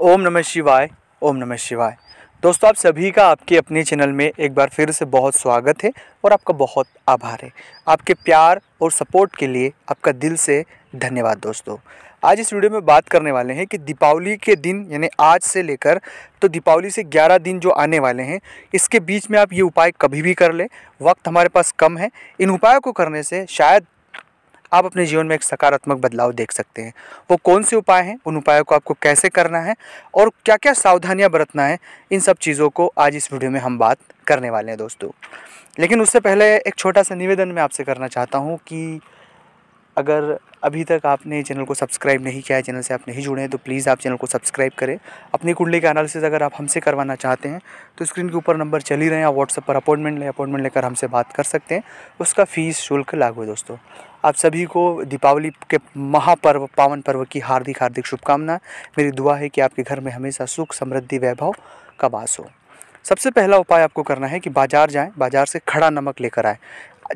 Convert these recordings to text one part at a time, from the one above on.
ओम नमः शिवाय, ओम नमः शिवाय। दोस्तों, आप सभी का आपके अपने चैनल में एक बार फिर से बहुत स्वागत है और आपका बहुत आभार है। आपके प्यार और सपोर्ट के लिए आपका दिल से धन्यवाद दोस्तों। आज इस वीडियो में बात करने वाले हैं कि दीपावली के दिन, यानी आज से लेकर तो दीपावली से 11 दिन जो आने वाले हैं, इसके बीच में आप ये उपाय कभी भी कर लें। वक्त हमारे पास कम है। इन उपायों को करने से शायद आप अपने जीवन में एक सकारात्मक बदलाव देख सकते हैं। वो कौन से उपाय हैं? उन उपायों को आपको कैसे करना है? और क्या क्या सावधानियाँ बरतना है? इन सब चीज़ों को आज इस वीडियो में हम बात करने वाले हैं दोस्तों। लेकिन उससे पहले एक छोटा सा निवेदन मैं आपसे करना चाहता हूँ कि अगर अभी तक आपने चैनल को सब्सक्राइब नहीं किया है, चैनल से आप नहीं जुड़े हैं तो प्लीज़ आप चैनल को सब्सक्राइब करें। अपनी कुंडली का एनालिसिस अगर आप हमसे करवाना चाहते हैं तो स्क्रीन के ऊपर नंबर चल ही रहे हैं, आप व्हाट्सएप पर अपॉइंटमेंट लें अपॉइंटमेंट लेकर हमसे बात कर सकते हैं। उसका फ़ीस शुल्क लागू है दोस्तों। आप सभी को दीपावली के महापर्व, पावन पर्व की हार्दिक हार्दिक शुभकामनाएँ। मेरी दुआ है कि आपके घर में हमेशा सुख, समृद्धि, वैभव का वास हो। सबसे पहला उपाय आपको करना है कि बाज़ार जाएँ, बाज़ार से खड़ा नमक लेकर आए।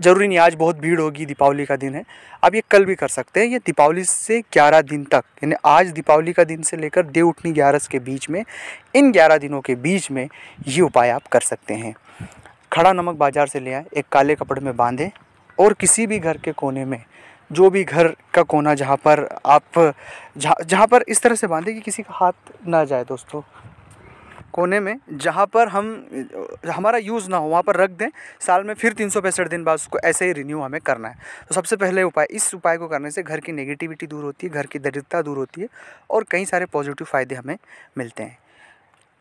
ज़रूरी नहीं, आज बहुत भीड़ होगी, दीपावली का दिन है। आप ये कल भी कर सकते हैं, ये दीपावली से 11 दिन तक, यानी आज दीपावली का दिन से लेकर देव उठनी ग्यारस के बीच में, इन 11 दिनों के बीच में ये उपाय आप कर सकते हैं। खड़ा नमक बाज़ार से ले आए, एक काले कपड़े में बांधें, और किसी भी घर के कोने में, जो भी घर का कोना जहाँ पर आप, जहाँ जहाँ पर इस तरह से बांधे कि किसी का हाथ ना जाए दोस्तों। कोने में, जहाँ पर हम, हमारा यूज़ ना हो, वहाँ पर रख दें, साल में फिर तीन सौ पैंसठ दिन बाद उसको ऐसे ही रिन्यू हमें करना है। तो सबसे पहले उपाय, इस उपाय को करने से घर की नेगेटिविटी दूर होती है, घर की दरिद्रता दूर होती है और कई सारे पॉजिटिव फ़ायदे हमें मिलते हैं।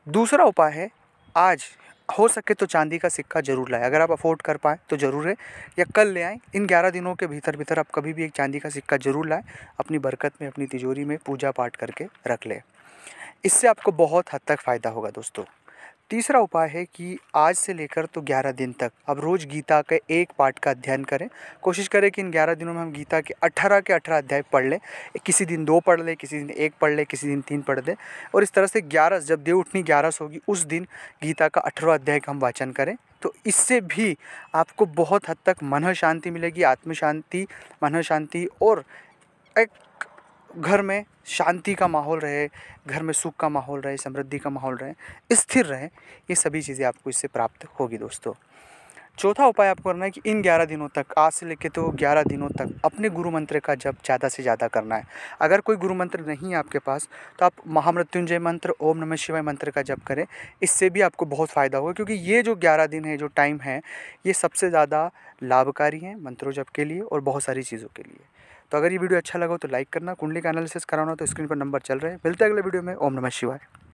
दूसरा उपाय है, आज हो सके तो चांदी का सिक्का ज़रूर लाएँ। अगर आप अफोर्ड कर पाएँ तो ज़रूर है। या कल ले आएँ, इन ग्यारह दिनों के भीतर भीतर आप कभी भी एक चांदी का सिक्का ज़रूर लाएँ, अपनी बरकत में, अपनी तिजोरी में पूजा पाठ करके रख लें। इससे आपको बहुत हद तक फ़ायदा होगा दोस्तों। तीसरा उपाय है कि आज से लेकर तो 11 दिन तक अब रोज़ गीता के एक पाठ का अध्ययन करें। कोशिश करें कि इन 11 दिनों में हम गीता के 18 के 18 अध्याय पढ़ लें। किसी दिन दो पढ़ लें, किसी दिन एक पढ़ लें, किसी दिन तीन पढ़ दें। और इस तरह से ग्यारह, जब देव उठनी ग्यारह होगी, उस दिन गीता का अठारह अध्याय का हम वाचन करें। तो इससे भी आपको बहुत हद तक मन शांति मिलेगी आत्म शांति मन शांति और एक घर में शांति का माहौल रहे, घर में सुख का माहौल रहे, समृद्धि का माहौल रहे, स्थिर रहे, ये सभी चीज़ें आपको इससे प्राप्त होगी दोस्तों। चौथा उपाय आपको करना है कि इन 11 दिनों तक, आज से लेकर तो 11 दिनों तक अपने गुरु मंत्र का जप ज़्यादा से ज़्यादा करना है। अगर कोई गुरु मंत्र नहीं है आपके पास तो आप महामृत्युंजय मंत्र, ओम नमः शिवाय मंत्र का जप करें। इससे भी आपको बहुत फ़ायदा होगा, क्योंकि ये जो ग्यारह दिन है, जो टाइम है, ये सबसे ज़्यादा लाभकारी है मंत्रों जप के लिए और बहुत सारी चीज़ों के लिए। तो अगर ये वीडियो अच्छा लगा तो लाइक करना, कुंडली का एनालिसिस कराना तो स्क्रीन पर नंबर चल रहे हैं। मिलते हैं अगले वीडियो में। ओम नमः शिवाय।